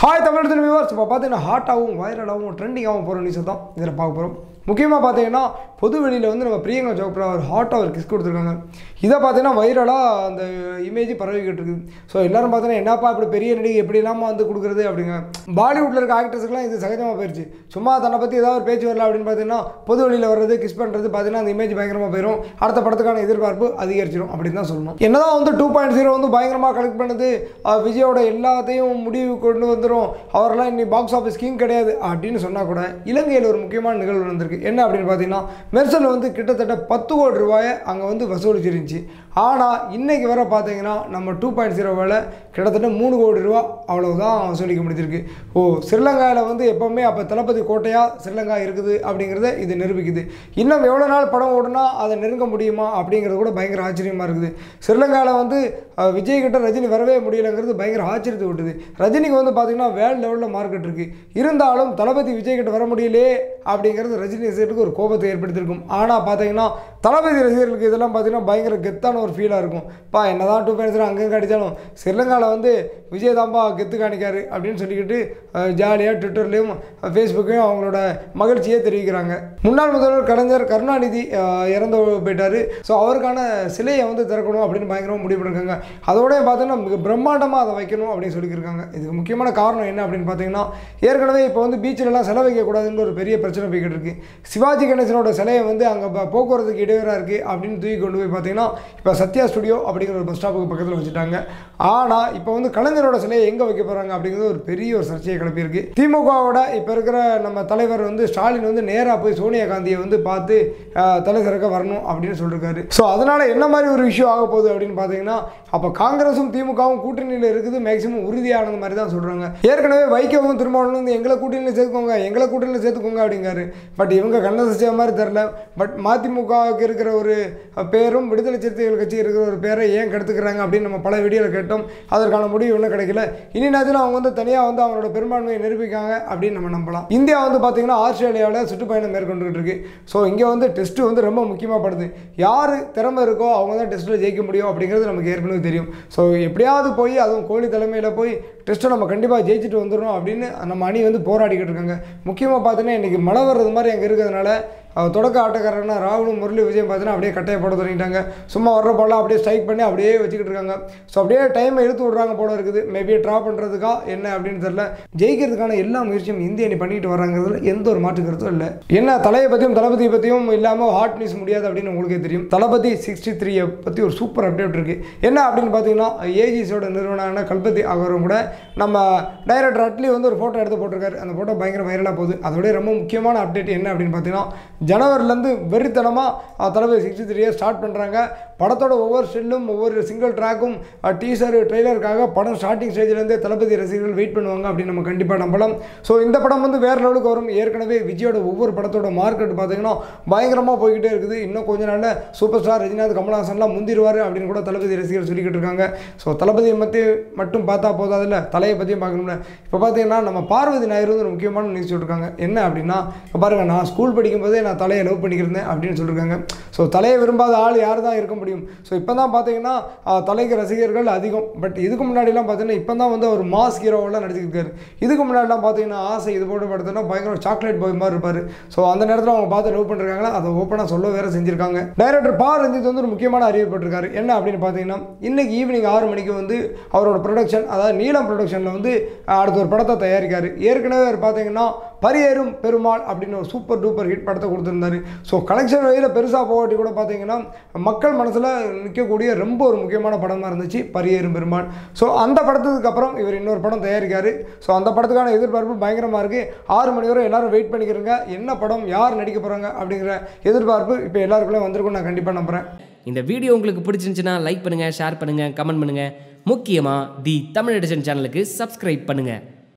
Hi தமிழகத்தில் viewers இப்போ பார்த்தீங்கன்னா ஹாட்டாகவும் வைரலாகவும் ட்ரெண்டிங்காகவும் போகிற நியூஸை தான் இதில் பார்க்க போகிறோம் முக்கியமாக பார்த்தீங்கன்னா பொது வெளியில் வந்து நம்ம பிரியங்கா சோப்ரா ஒரு ஹாட்டாக ஒரு கிஸ் கொடுத்துருக்காங்க. இதை பார்த்தீங்கன்னா வைரலாக அந்த இமேஜ் பரவிக்கிட்டு இருக்குது. ஸோ எல்லோரும் பார்த்தீங்கன்னா என்னப்பா இப்படி பெரிய நடிகை எப்படி இல்லாமல் வந்து கொடுக்குறது? அப்படிங்க. பாலிவுட்டில் இருக்க ஆக்டர்ஸுக்குலாம் இது சகஜமாக போயிடுச்சு சும்மா தன்னை பற்றி ஏதாவது ஒரு பேச்சு வரல அப்படின்னு பார்த்தீங்கன்னா பொது வெளியில் வர்றது கிஸ் பண்ணுறது பார்த்தீங்கன்னா அந்த இமேஜ் பயங்கரமாக போயிடும் அடுத்த படத்துக்கான எதிர்பார்ப்பு அதிகரிச்சிடும் அப்படின்னு தான் சொல்லணும். என்னதான் வந்து டூ பாயிண்ட் ஜீரோ வந்து பயங்கரமாக கலெக்ட் பண்ணுது. விஜயோட எல்லாத்தையும் முடிவு கொண்டு வந்து வந்துடும் அவரெல்லாம் இன்னி பாக்ஸ் ஆஃபீஸ் கிங் கிடையாது. அப்படின்னு சொன்னால் கூட இலங்கையில் ஒரு முக்கியமான நிகழ்வு நடந்திருக்கு. என்ன அப்படின்னு பார்த்தீங்கன்னா மெர்சல் வந்து கிட்டத்தட்ட பத்து கோடி ரூபாயை அங்கே வந்து வசூலிச்சிருந்துச்சு. ஆனால் இன்றைக்கி வர பார்த்தீங்கன்னா நம்ம டூ பாயிண்ட் ஜீரோ வேலை கிட்டத்தட்ட மூணு கோடி ரூபா அவ்வளவுதான் வசூலிக்க முடிஞ்சிருக்கு. ஓ ஸ்ரீலங்காவில் வந்து எப்போவுமே அப்போ தளபதி கோட்டையாக ஸ்ரீலங்கா இருக்குது அப்படிங்கிறத இது நிரூபிக்குது. இன்னும் எவ்வளோ நாள் படம் ஓடுனா அதை நெருங்க முடியுமா அப்படிங்கிறது கூட பயங்கர ஆச்சரியமாக இருக்குது. ஸ்ரீலங்காவில் வந்து விஜய் கிட்ட ரஜினி வரவே முடியலைங்கிறது பயங்கர ஆச்சரியத்தை விட்டுது ரஜினிக்கு வந்து பார்த்திங்கன்னா வேர்ல்டு லெவலில் மார்க்கெட் இருக்குது இருந்தாலும் தளபதி விஜய் கிட்ட வர முடியலையே. அப்படிங்கிறது ரஜினி ரசிகர்களுக்கு ஒரு கோபத்தை ஏற்படுத்தியிருக்கும். ஆனால் பார்த்தீங்கன்னா தளபதி ரசிகர்களுக்கு இதெல்லாம் பார்த்தீங்கன்னா பயங்கர கெத்தான ஒரு ஃபீலாக இருக்கும். பா என்னதான் டூ பாயிண்ட் அங்கங்கே அடித்தாலும் ஸ்ரீலங்காவில் வந்து விஜய் தாம்பா கெத்து காணிக்காரு அப்படின்னு சொல்லிக்கிட்டு ஜாலியாக ட்விட்டர்லேயும் ஃபேஸ்புக்கையும் அவங்களோட மகிழ்ச்சியை தெரிவிக்கிறாங்க. முன்னாள் முதல்வர் கலைஞர் கருணாநிதி இறந்து போயிட்டார். ஸோ அவருக்கான சிலையை வந்து திறக்கணும் அப்படின்னு பயங்கரமாக முடிவு பண்ணிருக்காங்க. அதோடய பார்த்தீங்கன்னா மிக பிரம்மாண்டமாக அதை வைக்கணும் அப்படின்னு சொல்லியிருக்காங்க இதுக்கு முக்கியமான காரணம் என்ன அப்படின்னு பார்த்தீங்கன்னா ஏற்கனவே இப்போ வந்து பீச்சிலலாம் செலவு வைக்கக்கூடாதுன்னு ஒரு பெரிய பிரச்சனை போய்கிட்டு இருக்குது சிவாஜி கணேசனோட சிலையை வந்து அங்கே போக்குவரத்துக்கு இடையூறாக இருக்குது அப்படின்னு தூக்கி கொண்டு போய் பார்த்தீங்கன்னா இப்போ சத்யா ஸ்டுடியோ அப்படிங்கிற ஒரு பஸ் ஸ்டாப்புக்கு பக்கத்தில் வச்சுட்டாங்க. ஆனால் இப்போ வந்து கலைஞரோட சிலையை எங்கே வைக்க போகிறாங்க அப்படிங்கிறது ஒரு பெரிய ஒரு சர்ச்சையை கிளப்பியிருக்கு திமுகவோட இப்போ இருக்கிற நம்ம தலைவர் வந்து ஸ்டாலின் வந்து நேராக போய் சோனியா காந்தியை வந்து பார்த்து தலை சிறக்க வரணும் அப்படின்னு சொல்லியிருக்காரு ஸோ அதனால் என்ன மாதிரி ஒரு விஷயம் ஆக போகுது அப்படின்னு பார்த்தீங்கன்னா அப்போ காங்கிரஸும் திமுகவும் கூட்டணியில் இருக்குது மேக்சிமம் உறுதியானது மாதிரி தான் சொல்கிறாங்க ஏற்கனவே வைக்கவும் திருமாவளவன் வந்து எங்களை கூட்டணியில் சேர்த்துக்கோங்க எங்களை கூட்டணியில் சேர்த்துக்கோங்க அப்படிங்காரு. பட் இவங்க கண்ணசிச்ச மாதிரி தெரில பட் மதிமுகவுக்கு இருக்கிற ஒரு பேரும் விடுதலை சிறுத்தைகள் கட்சி இருக்கிற ஒரு பேரை ஏன் கெடுத்துக்கிறாங்க அப்படின்னு நம்ம பல வீடியோவில் கேட்டோம். அதற்கான முடிவு இன்னும் கிடைக்கல. இனி நேரத்தில் அவங்க வந்து தனியாக வந்து அவங்களோட பெரும்பான்மையை நிரூபிக்காங்க அப்படின்னு நம்ம நம்பலாம். இந்தியா வந்து பார்த்தீங்கன்னா ஆஸ்திரேலியாவில் சுற்றுப்பயணம் மேற்கொண்டுகிட்டு இருக்கு ஸோ இங்கே வந்து டெஸ்ட்டு வந்து ரொம்ப முக்கியமாக படுது. யார் திறமை இருக்கோ அவங்க தான் டெஸ்ட்டில் ஜெயிக்க முடியும் அப்படிங்கிறது நமக்கு ஏற்கனவே தெரியும். ஸோ எப்படியாவது போய் அதுவும் கோழி தலைமையில் போய் டெஸ்ட்டை நம்ம கண்டிப்பாக ஜெயிச்சுட்டு வந்துடணும் அப்படின்னு நம்ம அணி வந்து போராடிக்கிட்டு இருக்காங்க. முக்கியமாக பார்த்தீங்கன்னா இன்றைக்கி மழை வர்றது மாதிரி அங்கே இருக்கிறதுனால அவர் தொடக்க ஆட்டக்காரர்னா ராகுலும் முரளி விஜயம் பார்த்தீங்கன்னா அப்படியே கட்டையை போட தொடங்கிட்டாங்க. சும்மா வர்ற போலாம் அப்படியே ஸ்ட்ரைக் பண்ணி அப்படியே வச்சுக்கிட்டு இருக்காங்க. ஸோ அப்படியே டைமை இழுத்து விட்றாங்க போல இருக்குது. மேபி ட்ரா பண்ணுறதுக்கா என்ன அப்படின்னு தெரியல. ஜெயிக்கிறதுக்கான எல்லா முயற்சியும் இந்திய அணி பண்ணிட்டு வராங்கிறதுல எந்த ஒரு மாற்று கருத்தும் இல்லை. என்ன தலையை பற்றியும் தளபதி பற்றியும் இல்லாமல் ஹாட் நியூஸ் முடியாது அப்படின்னு உங்களுக்கே தெரியும். தளபதி சிக்ஸ்டி த்ரீயை பற்றி ஒரு சூப்பர் அப்டேட் இருக்குது என்ன அப்படின்னு பார்த்தீங்கன்னா ஏஜிஸோட நிறுவனமான கல்பதி அவரும் கூட நம்ம டைரக்டர் அட்லி வந்து ஒரு ஃபோட்டோ எடுத்து போட்டிருக்காரு. அந்த ஃபோட்டோ பயங்கர வைரலாக போகுது. அதோடய ரொம்ப முக்கியமான அப்டேட் என்ன அப்படின்னு பார்த்தீங்கன்னா ஜனவரிலேருந்து வெறித்தனமாக தளபதி சிக்ஸ்டி த்ரீயை ஸ்டார்ட் பண்ணுறாங்க படத்தோட ஒவ்வொரு ஸ்டில்லும் ஒவ்வொரு சிங்கிள் ட்ராக்கும் டீசர் ட்ரெய்லருக்காக படம் ஸ்டார்டிங் ஸ்டேஜ்லேருந்தே தளபதி ரசிகர்கள் வெயிட் பண்ணுவாங்க அப்படின்னு நம்ம கண்டிப்பாக நம்பலாம். ஸோ இந்த படம் வந்து வேறு லெவலுக்கு வரும். ஏற்கனவே விஜயோட ஒவ்வொரு படத்தோட மார்க்கெட் பார்த்தீங்கன்னா பயங்கரமாக போய்கிட்டே இருக்குது. இன்னும் கொஞ்ச நாளில் சூப்பர் ஸ்டார் ரஜினிகாந்த் கமல்ஹாசன்லாம் முந்திருவார் அப்படின்னு கூட தளபதி ரசிகர்கள் சொல்லிக்கிட்டு இருக்காங்க. ஸோ தளபதியை பற்றி மட்டும் பார்த்தா போதாதில்ல தலையை பற்றியும் பார்க்கணும்ல. இப்போ பார்த்தீங்கன்னா நம்ம பார்வதி நாயர் வந்து ஒரு முக்கியமான நியூஸ் சொல்லியிருக்காங்க என்ன அப்படின்னா இப்போ பாருங்கள் நான் ஸ்கூல் படிக்கும்போதே நான் தலையை லவ் பண்ணிக்கிறேன் அப்படின்னு சொல்லியிருக்காங்க ஸோ தலையை விரும்பாத ஆள் யார் தான் இருக்க முடியும்? ஸோ இப்போ தான் பார்த்தீங்கன்னா தலைக்கு ரசிகர்கள் அதிகம். பட் இதுக்கு முன்னாடிலாம் பார்த்தீங்கன்னா இப்போ தான் வந்து அவர் மாஸ் ஹீரோவெல்லாம் நடிச்சிருக்காரு. இதுக்கு முன்னாடிலாம் பார்த்தீங்கன்னா ஆசை இது போட்டு படுத்தோன்னா பயங்கர சாக்லேட் பாய் மாதிரி இருப்பார். ஸோ அந்த நேரத்தில் அவங்க பார்த்து லவ் பண்ணுறாங்களா அதை ஓப்பனாக சொல்ல வேற செஞ்சுருக்காங்க. டைரக்டர் பா ரஞ்சித் வந்து ஒரு முக்கியமான அறிவிப்பட்டிருக்காரு என்ன அப்படின்னு பார்த்தீங்கன்னா இன்னைக்கு ஈவினிங் ஆறு மணிக்கு வந்து அவரோட ப்ரொடக்ஷன் அதாவது நீலம் ப்ரொடக்ஷனில் வந்து அடுத்த ஒரு படத்தை தயாரிக்கார். ஏற்கனவே அவர் பார்த்தீங்கன்னா பரியேறும் பெருமாள் அப்படின்னு ஒரு சூப்பர் டூப்பர் ஹிட் படத்தை கொடுத்துருந்தாரு. ஸோ கலெக்ஷன் வகையில் பெருசாக போகாட்டி கூட பார்த்தீங்கன்னா மக்கள் மனசில் நிற்கக்கூடிய ரொம்ப ஒரு முக்கியமான படமாக இருந்துச்சு பரியேறும் பெருமாள். ஸோ அந்த படத்துக்கு அப்புறம் இவர் இன்னொரு படம் தயாரிக்கார். ஸோ அந்த படத்துக்கான எதிர்பார்ப்பு பயங்கரமாக இருக்குது ஆறு மணி வரை எல்லாரும் வெயிட் பண்ணிக்கிறங்க. என்ன படம் யார் நடிக்க போகிறாங்க அப்படிங்கிற எதிர்பார்ப்பு இப்போ எல்லாருக்குள்ளே வந்திருக்கும் நான் கண்டிப்பாக நம்புகிறேன் இந்த வீடியோ உங்களுக்கு பிடிச்சிருந்துச்சுன்னா லைக் பண்ணுங்கள் ஷேர் பண்ணுங்கள் கமெண்ட் பண்ணுங்கள் முக்கியமாக தி தமிழ் எடிஷன் சேனலுக்கு சப்ஸ்கிரைப் பண்ணுங்கள்